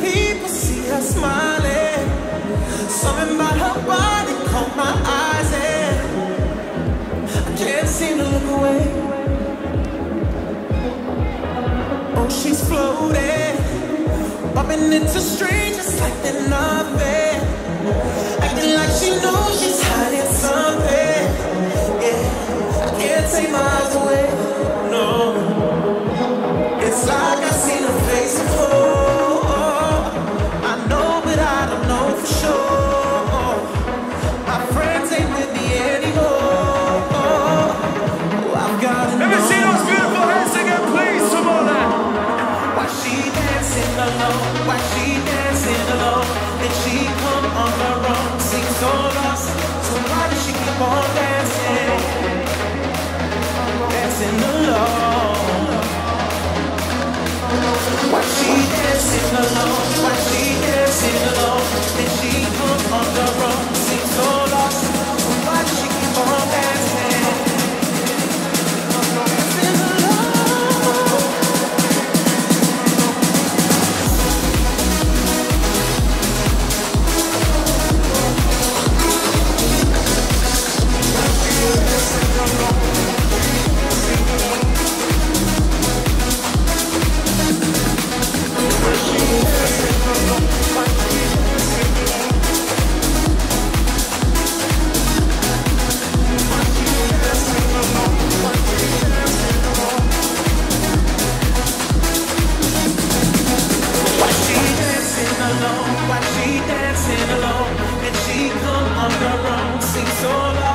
people see her smiling. Her body caught my eyes, and I can't seem to look away. Oh, she's floating, bumping into strangers like they're nothing. keep dancing, dancing alone. Why she dancing alone? Why she dancing alone? Did she come on the road?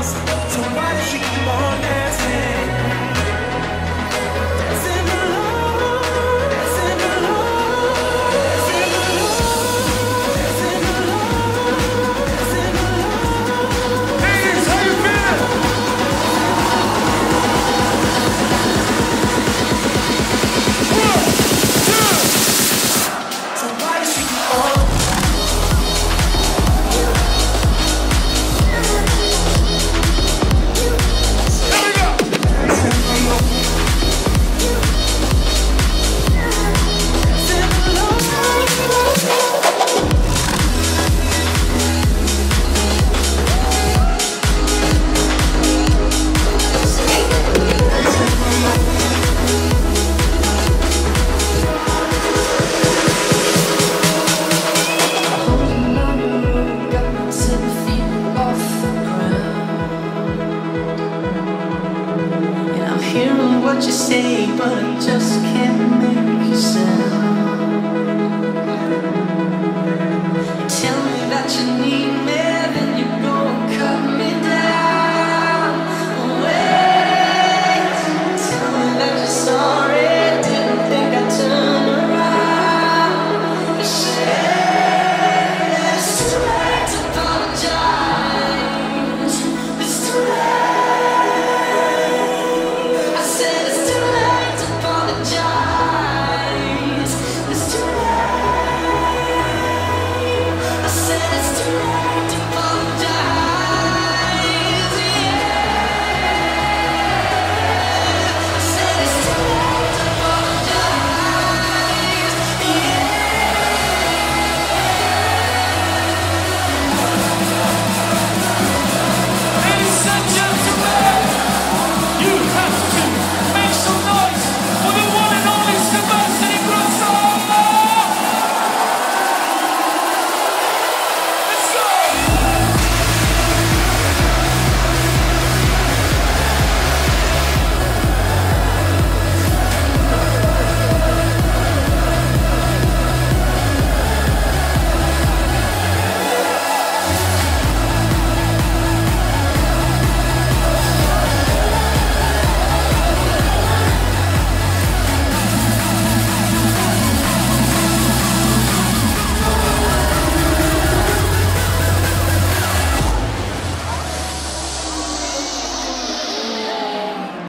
house. So why does she keep on asking?